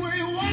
Stockway Wonder. You're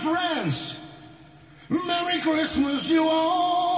conference. Merry Christmas, you all.